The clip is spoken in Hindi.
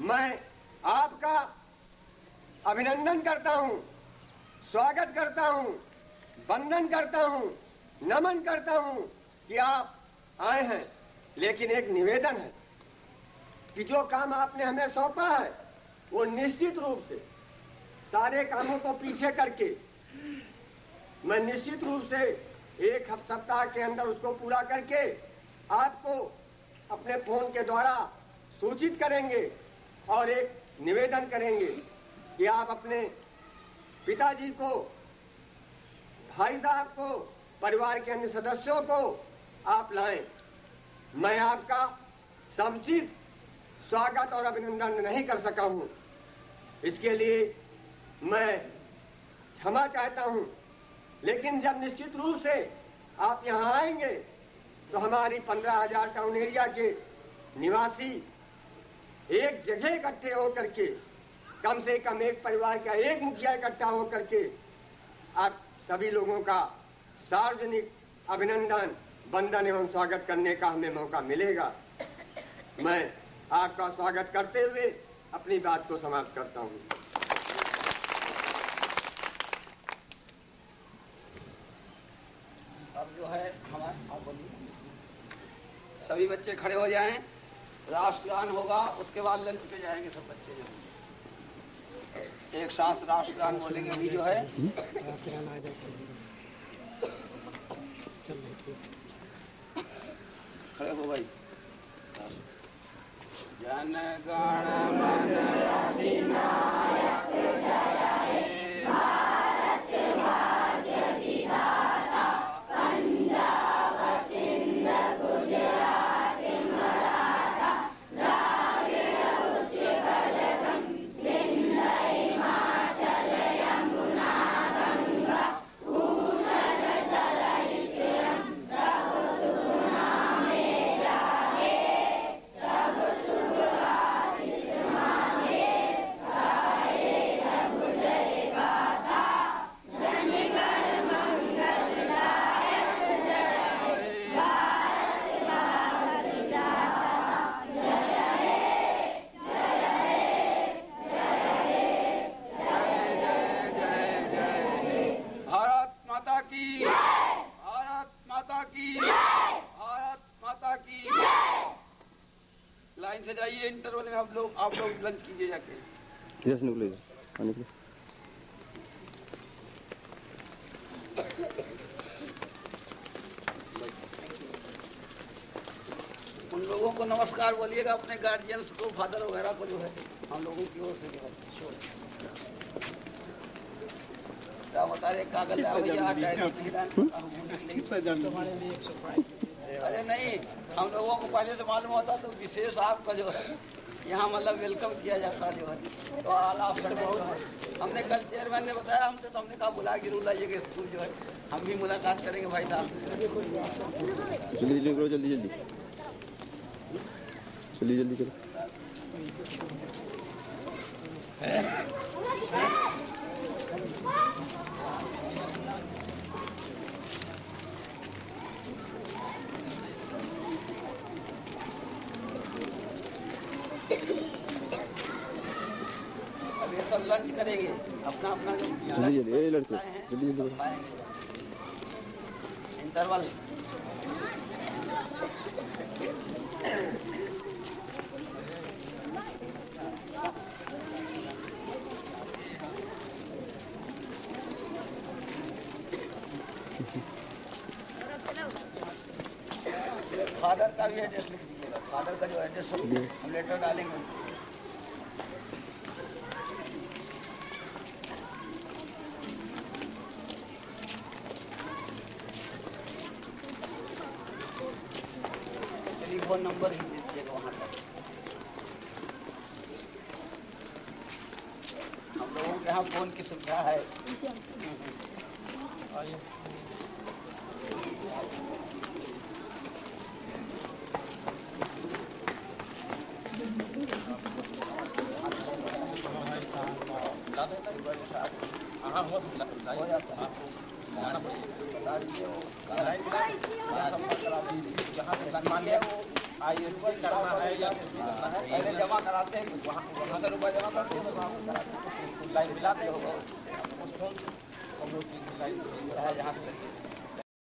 मैं आपका अभिनंदन करता हूँ, स्वागत करता हूँ, वंदन करता हूँ, नमन करता हूँ कि आप आए हैं। लेकिन एक निवेदन है कि जो काम आपने हमें सौंपा है वो निश्चित रूप से सारे कामों को पीछे करके मैं निश्चित रूप से एक सप्ताह के अंदर उसको पूरा करके आपको अपने फ़ोन के द्वारा सूचित करेंगे। और एक निवेदन करेंगे कि आप अपने पिताजी को, भाई साहब को, परिवार के अन्य सदस्यों को आप लाएँ। मैं आपका समुचित स्वागत और अभिनंदन नहीं कर सका हूँ। इसके लिए मैं क्षमा चाहता हूँ। लेकिन जब निश्चित रूप से आप यहाँ आएँगे तो हमारी पंद्रह हज़ार टाउन एरिया के निवासी एक जगह इकट्ठे होकर के, कम से कम एक परिवार का एक मुखिया इकट्ठा होकर के, आप सभी लोगों का सार्वजनिक अभिनंदन, वंदन एवं स्वागत करने का हमें मौका मिलेगा। मैं आपका स्वागत करते हुए अपनी बात को समाप्त करता हूँ। अब जो है, हमारे सभी बच्चे खड़े हो जाएँ। राष्ट्रगान होगा, उसके बाद लंच पे जाएँगे सब बच्चे जो। एक साथ राष्ट्रगान बोलेंगे भी जो है। खड़े हो भाई। जन गण लाइन से जाइए इंटरवल में आप लोग आप लोग लंच कीजिए जाके। इधर से निकलो। इधर हाँ निकलो। उन लोगों को नमस्कार बोलिएगा अपने गार्जियंस को फादर वगैरह को जो है हम लोगों की ओर से जो है क्या बता रहे कागज़ अरे नहीं हम लोगों को पहले से मालूम होता तो विशेष आपका जो है यहाँ मतलब वेलकम किया जाता जो है। तो आला अफसर जो है। हमने कल चेयरमैन ने बताया हमसे तो हमने कहा बुला के लाइएगा स्कूल जो है। हम भी मुलाकात करेंगे भाई साहब। जल्दी जल्दी करो जल्दी जल्दी। जल्दी जल्दी करो। ये करेंगे। अपना अपना जो जल्दी जल्दी ए लड़के जल्दी जल्दी इंटरवल फादर का भी एड्रेस लिख दीजिएगा फादर का जो एड्रेस हो हम लेटर डालेंगे। टेलीफोन नंबर दे दीजिएगा वहाँ पर हम लोगों के यहाँ फ़ोन की सुविधा है। हो जाता जहाँ जमा कराते हैं वहाँ वहाँ से रुपया जमा करते हैं। लाइन मिलाते हो हम लोग है यहाँ से